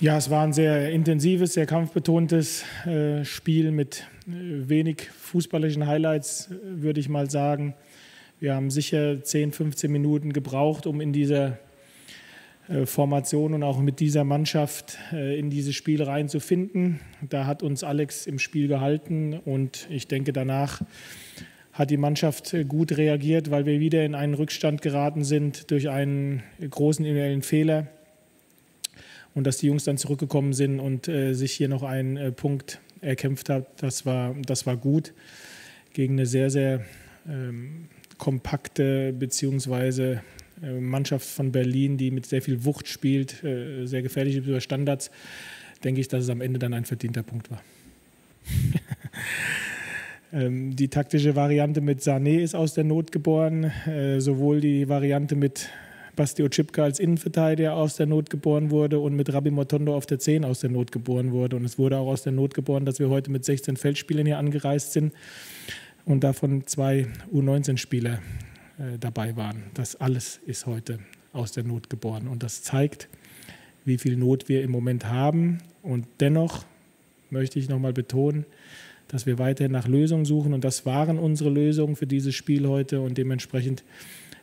Ja, es war ein sehr intensives, sehr kampfbetontes äh, Spiel mit äh, wenig fußballischen Highlights, äh, würde ich mal sagen. Wir haben sicher 10, 15 Minuten gebraucht, um in dieser äh, Formation und auch mit dieser Mannschaft äh, in dieses Spiel reinzufinden. Da hat uns Alex im Spiel gehalten und ich denke, danach hat die Mannschaft äh, gut reagiert, weil wir wieder in einen Rückstand geraten sind durch einen großen individuellen Fehler und dass die Jungs dann zurückgekommen sind und äh, sich hier noch einen äh, Punkt erkämpft hat, das war, das war gut gegen eine sehr, sehr ähm, kompakte beziehungsweise äh, Mannschaft von Berlin, die mit sehr viel Wucht spielt, äh, sehr gefährlich über Standards, denke ich, dass es am Ende dann ein verdienter Punkt war. Ähm, die taktische Variante mit Sané ist aus der Not geboren, äh, sowohl die Variante mit Basti Ochipka als Innenverteidiger aus der Not geboren wurde und mit Rabbi Motondo auf der 10 aus der Not geboren wurde. Und es wurde auch aus der Not geboren, dass wir heute mit 16 Feldspielern hier angereist sind und davon zwei U19-Spieler äh, dabei waren. Das alles ist heute aus der Not geboren. Und das zeigt, wie viel Not wir im Moment haben. Und dennoch möchte ich nochmal betonen, dass wir weiterhin nach Lösungen suchen. Und das waren unsere Lösungen für dieses Spiel heute. Und dementsprechend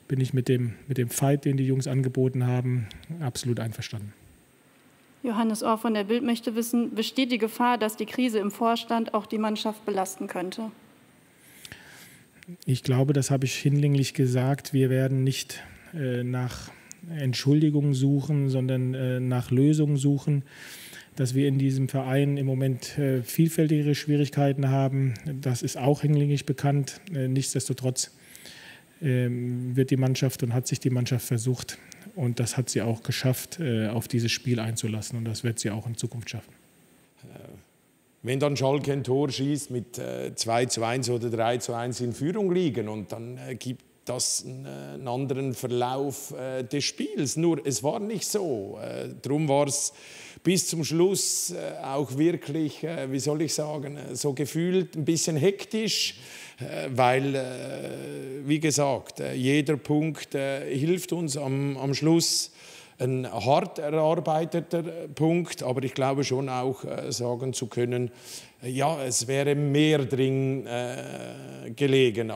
bin ich mit dem, mit dem Fight, den die Jungs angeboten haben, absolut einverstanden. Johannes Ohr von der Bild möchte wissen, besteht die Gefahr, dass die Krise im Vorstand auch die Mannschaft belasten könnte? Ich glaube, das habe ich hinlänglich gesagt. Wir werden nicht äh, nach Entschuldigungen suchen, sondern äh, nach Lösungen suchen. Dass wir in diesem Verein im Moment äh, vielfältigere Schwierigkeiten haben, das ist auch hinlänglich bekannt. Äh, nichtsdestotrotz wird die Mannschaft und hat sich die Mannschaft versucht und das hat sie auch geschafft, äh, auf dieses Spiel einzulassen und das wird sie auch in Zukunft schaffen. Äh, wenn dann Schalke ein Tor schießt mit 2 zu 1 oder 3 zu 1 in Führung liegen und dann äh, gibt das einen anderen Verlauf des Spiels. Nur es war nicht so. Darum war es bis zum Schluss auch wirklich, wie soll ich sagen, so gefühlt ein bisschen hektisch. Äh, weil, äh, wie gesagt, äh, jeder Punkt hilft uns am, am Schluss ein hart erarbeiteter Punkt, aber ich glaube schon auch sagen zu können, ja, es wäre mehr drin äh, gelegen.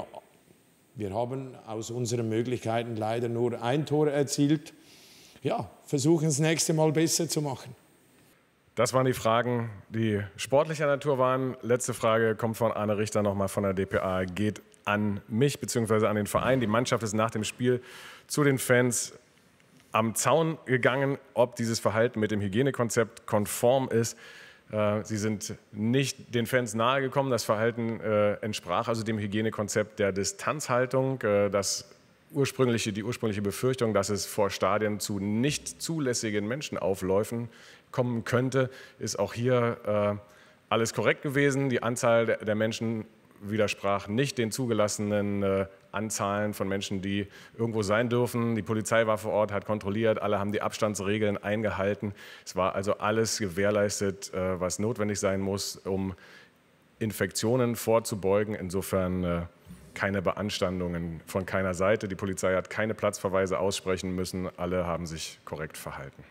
Wir haben aus unseren Möglichkeiten leider nur ein Tor erzielt. Ja, versuchen es das nächste Mal besser zu machen. Das waren die Fragen, die sportlicher Natur waren. Letzte Frage kommt von Arne Richter nochmal von der DPA, geht an mich bzw. an den Verein. Die Mannschaft ist nach dem Spiel zu den Fans am Zaun gegangen, ob dieses Verhalten mit dem Hygienekonzept konform ist. Äh, sie sind nicht den Fans nahegekommen. Das Verhalten äh, entsprach also dem Hygienekonzept der Distanzhaltung. Äh, das ursprüngliche, die ursprüngliche Befürchtung, dass es vor Stadien zu nicht zulässigen Menschenaufläufen kommen könnte, ist auch hier äh, alles korrekt gewesen. Die Anzahl der, Menschen widersprach nicht den zugelassenen äh, Anzahlen von Menschen, die irgendwo sein dürfen. Die Polizei war vor Ort, hat kontrolliert, alle haben die Abstandsregeln eingehalten. Es war also alles gewährleistet, äh, was notwendig sein muss, um Infektionen vorzubeugen. Insofern äh, keine Beanstandungen von keiner Seite. Die Polizei hat keine Platzverweise aussprechen müssen. Alle haben sich korrekt verhalten.